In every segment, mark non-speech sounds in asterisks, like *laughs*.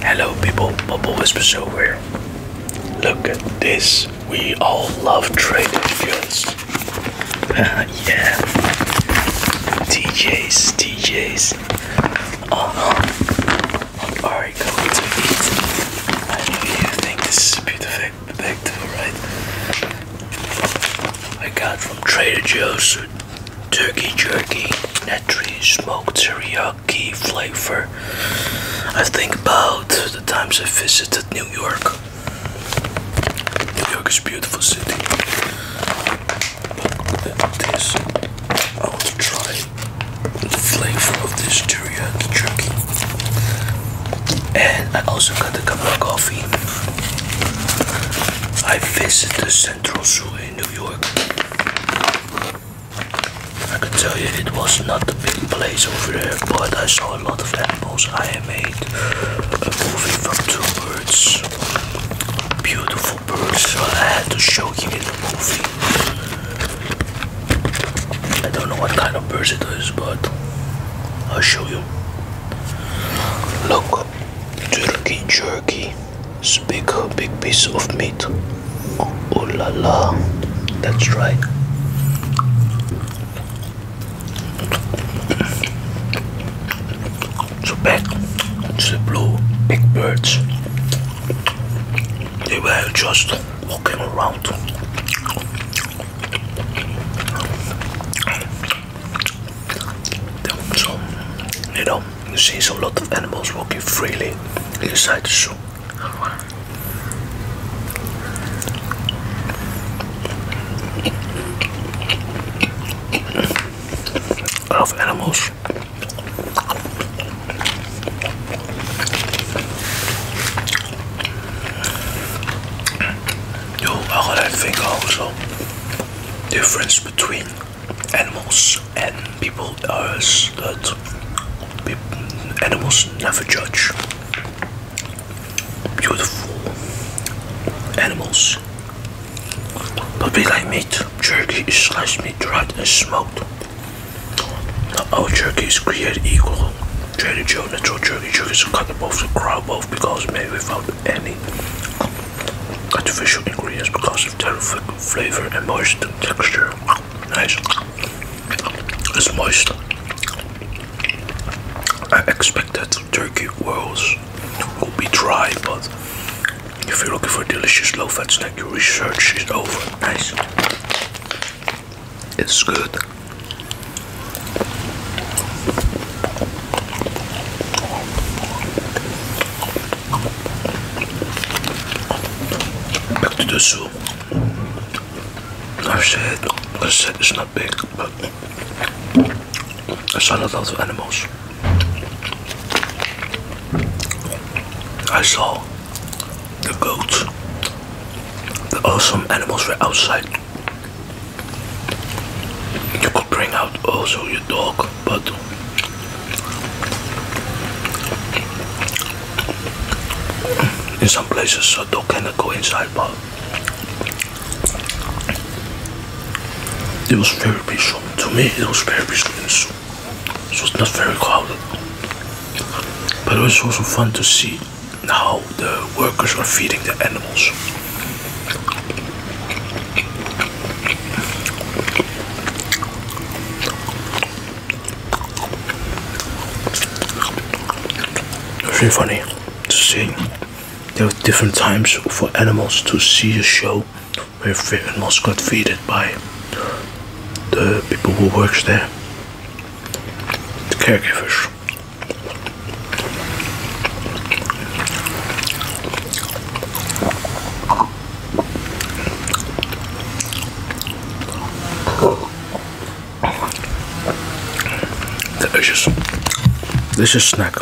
Hello people, Bubble Whispers over. Look at this. We all love Trader Joe's. *laughs* yeah. TJ's, TJ's. To eat. I think this is beautiful, right? I got from Trader Joe's turkey jerky, naturally smoked teriyaki flavor. I think about the times I visited New York. New York is a beautiful city. This, I want to try the flavor of this teriyaki jerky. And I also got a cup of coffee. I visited Central Zoo in New York. I can tell you it was not a big place over there, but I saw a lot of I made a movie from two birds. Beautiful birds, so I had to show you in the movie. I don't know what kind of birds it is, but I'll show you. Look, turkey jerky. It's a big, big piece of meat. Oh la la, that's right. So back to the blue big birds. They were just walking around. So, you know, you see a lot of animals walking freely inside the zoo. Of animals. Yo, what I think also difference between animals and people is that animals never judge. Beautiful animals. But we like meat. Jerky is sliced meat, dried and smoked. Now, our jerky is created equal. Trader Joe natural jerky jerky is cut above the crowd both because made without any artificial ingredients because of their flavor and moist texture. Nice. It's moist. I expected turkey rolls will be dry, but if you're looking for a delicious low-fat snack, your research is over. Nice. It's good. Back to the zoo. I said, I said it's not big, but I saw a lot of animals. I saw the goats. The awesome animals were outside. You could bring out also your dog, but in some places a dog cannot go inside, but it was very peaceful. To me, it was very peaceful in the. It was not very crowded, but it was also fun to see how the workers are feeding the animals. Very funny to see. There are different times for animals to see a show where animals got feeded by the people who works there, the caregivers. Delicious. Delicious snack.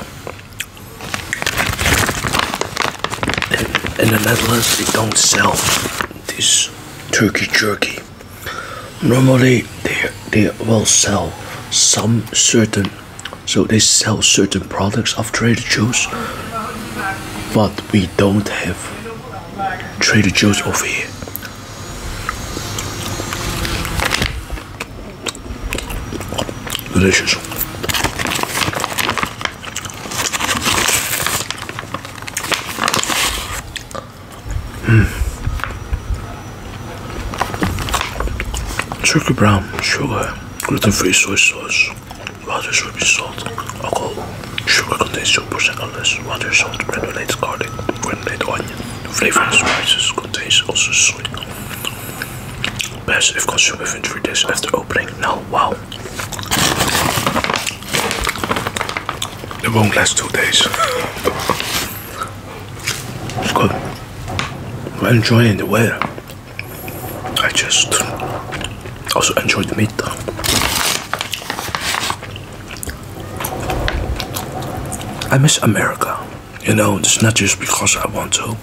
In the Netherlands, they don't sell this turkey jerky. Normally, they they will sell some certain, so they sell certain products of Trader Joe's, but we don't have Trader Joe's over here. Delicious. Hmm. Turkey brown sugar, gluten-free soy sauce, water, soybean salt, alcohol. Sugar contains 2% or less. Water, salt, granulated garlic, granulated onion. Flavoring spices contains also soy. Best if consumed within 3 days after opening. Now, wow. It won't last 2 days. it's good. I'm enjoying the weather. I just also enjoy the meat. I miss America. You know, it's not just because I want to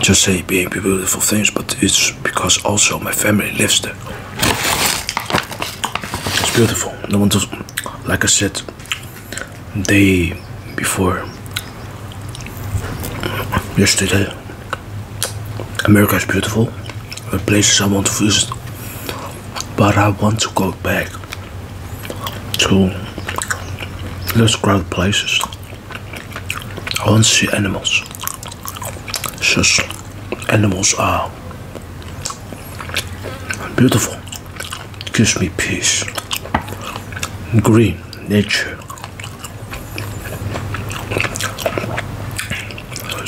just say beautiful things, but it's because also my family lives there. It's beautiful. No one does, like I said, day before yesterday. America is beautiful. The places I want to visit, but I want to go back to less crowded places. I want to see animals. Just animals are beautiful. Gives me peace. Green nature.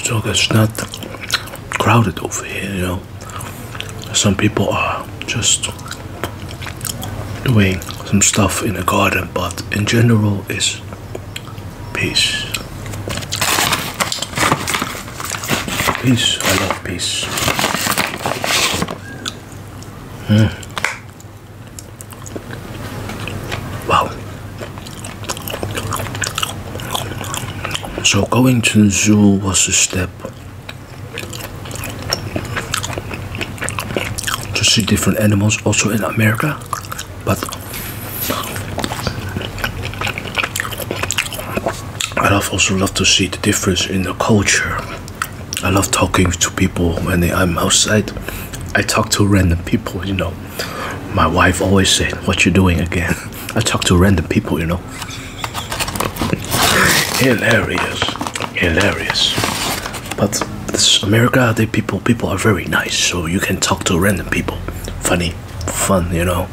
So it's not crowded over here, you know. Some people are just doing some stuff in the garden, but in general, it's peace. Peace. I love peace. Hmm. Wow. So going to the zoo was a step see different animals also in America, but I love also love to see the difference in the culture. I love talking to people when I'm outside. I talk to random people, you know. My wife always said, "What you doing again?" *laughs* I talk to random people, you know. hilarious, hilarious. But America, the people, people are very nice, so you can talk to random people. Funny, fun, you know.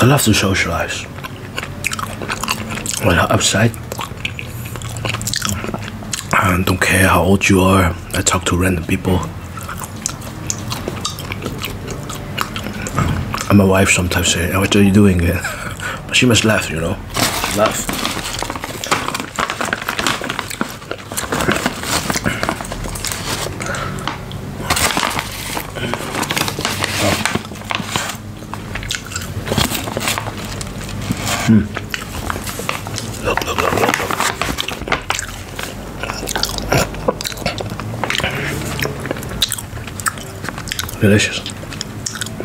I love to socialize. When I'm outside, I don't care how old you are, I talk to random people. And my wife sometimes say, What are you doing? But *laughs* she must laugh, you know. Laugh.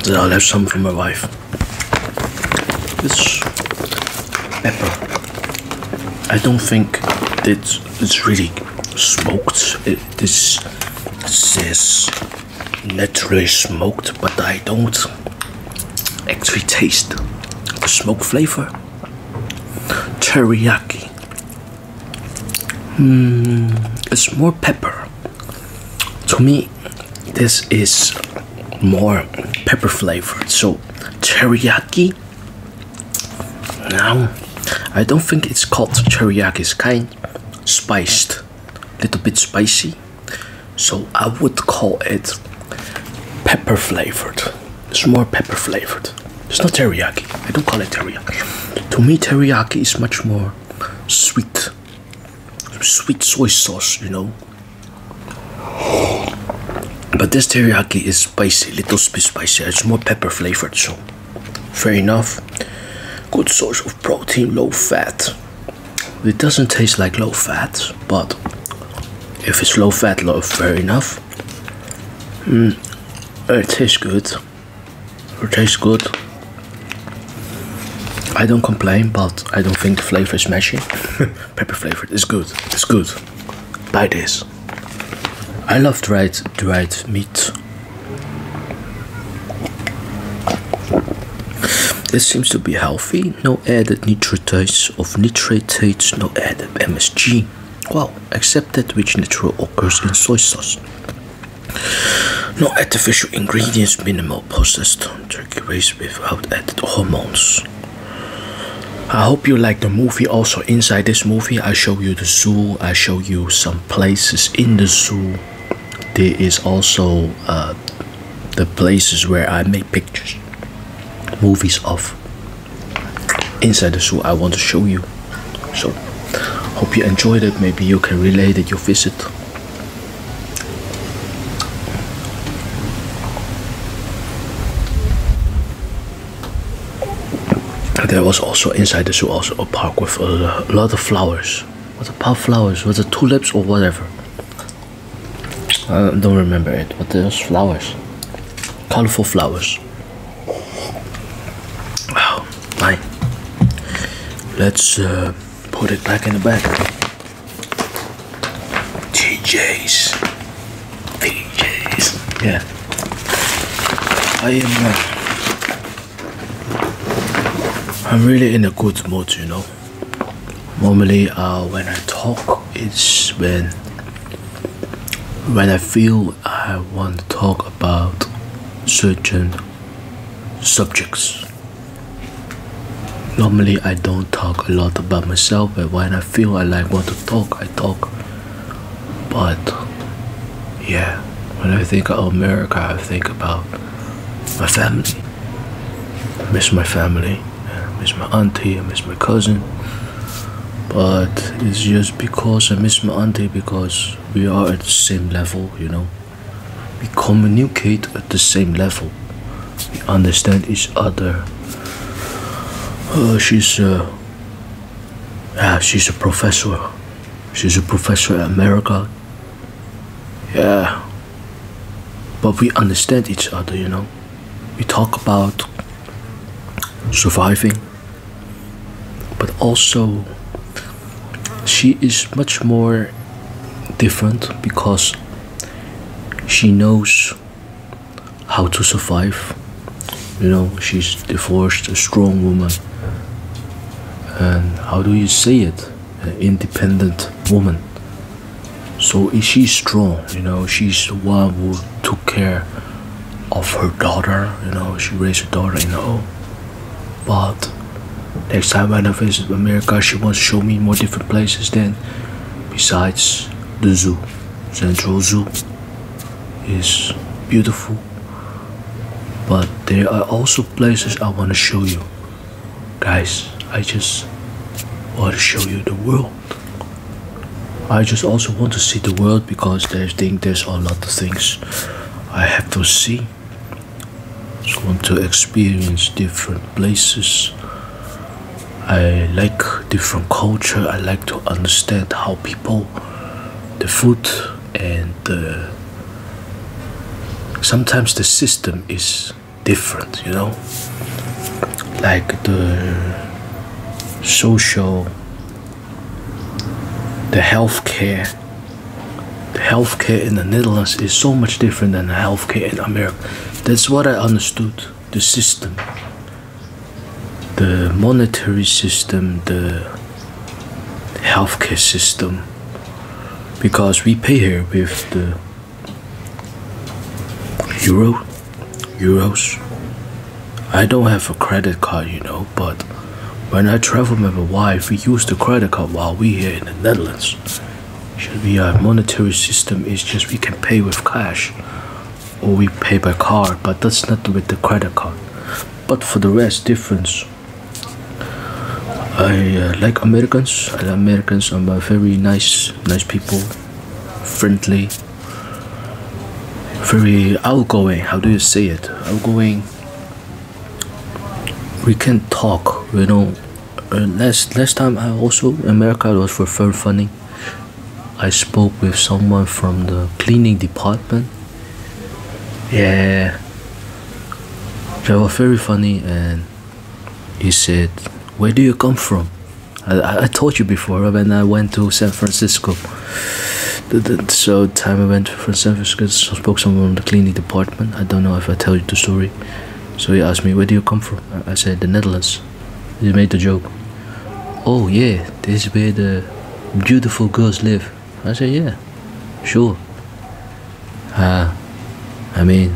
Then I'll have some for my wife. It's pepper. I don't think it's it's really smoked. It this says naturally smoked, but I don't actually taste the smoke flavor. Teriyaki. Hmm, it's more pepper. To me, this is more pepper flavored. So teriyaki. Now, I don't think it's called teriyaki. It's kind spiced, little bit spicy. So I would call it pepper flavored. It's more pepper flavored. It's not teriyaki. I don't call it teriyaki. To me, teriyaki is much more sweet. Sweet soy sauce, you know. But this teriyaki is spicy, little bit spicy. It's more pepper flavored, so fair enough. Good source of protein, low fat. It doesn't taste like low fat, but if it's low fat, low, fair enough. Mm, it tastes good. It tastes good. I don't complain, but I don't think the flavor is matching. *laughs* Pepper flavored is good. It's good. Buy this. I love dried dried meat. it seems to be healthy. No added nitrates of nitrates, no added MSG. Well, except that which naturally occurs in soy sauce. No artificial ingredients, minimal processed turkey raised without added hormones. I hope you like the movie. Also, inside this movie, I show you the zoo. I show you some places in the zoo. There is also uh, the places where I make pictures, movies of. Inside the zoo, I want to show you. So, hope you enjoyed it. Maybe you can relate it. your visit. There was also inside the zoo also a park with a, lot of flowers. What a park flowers? Was it tulips or whatever? I don't remember it, but there's flowers. Colorful flowers. Wow, fine. Let's uh, put it back in the bag. TJ's. TJ's. Yeah. I am. Uh, I'm really in a good mood, you know. Normally, uh, when I talk, it's when when I feel I want to talk about certain subjects. Normally, I don't talk a lot about myself, but when I feel I like want to talk, I talk. But yeah, when I think of America, I think about my family. I miss my family. I miss my auntie. I miss my cousin. But it's just because I miss my auntie because we are at the same level, you know. We communicate at the same level. We understand each other. Uh, she's a, yeah, she's a professor. She's a professor in America. Yeah. But we understand each other, you know. We talk about surviving, but also she is much more different because she knows how to survive. You know, she's divorced, a strong woman, and how do you say it? An independent woman. So she's strong, you know, she's the one who took care of her daughter, you know, she raised her daughter in her own. But next time when I visit America, she wants to show me more different places than besides the zoo. Central Zoo is beautiful, but there are also places I want to show you. Guys, I just want to show you the world. I just also want to see the world because I think there's a lot of things I have to see. Just want to experience different places. I like different culture. I like to understand how people, the food, and sometimes the system is different. You know, like the social, the healthcare the healthcare in the Netherlands is so much different than the healthcare in America. That's what I understood. The system, the monetary system, the healthcare system. Because we pay here with the euro, euros. I don't have a credit card, you know, but when I travel with my wife, we use the credit card while we here in the Netherlands should be a monetary system is just we can pay with cash or we pay by card but that's not with the credit card but for the rest difference I uh, like Americans. I like Americans are very nice nice people. Friendly. Very outgoing. How do you say it? Outgoing. We can talk you know. Uh, last last time I also America was for very funny. I spoke with someone from the cleaning department. Yeah, they were very funny, and he said, "Where do you come from?" I, I told you before when I went to San Francisco. So time I went to San Francisco, I spoke to someone from the cleaning department. I don't know if I tell you the story. So he asked me, Where do you come from? I said, The Netherlands. He made the joke. Oh, yeah, this is where the beautiful girls live. I said, Yeah, sure. Ah, I mean,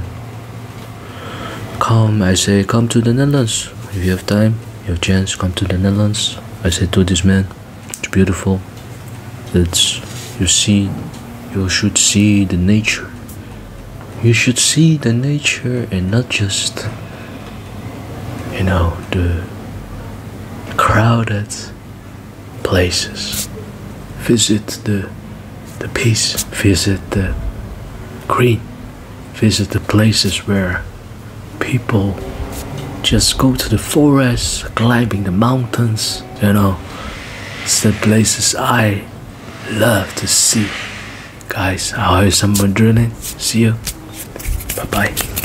come, I say, come to the Netherlands. If you have time, you have chance, come to the Netherlands. I said to this man, it's beautiful. It's, you see, you should see the nature. You should see the nature and not just, you know, the crowded places. Visit the, the peace, visit the green, visit the places where people just go to the forest, climbing the mountains, you know. It's the places I love to see. Guys, I hope someone drilling. See you. Bye bye.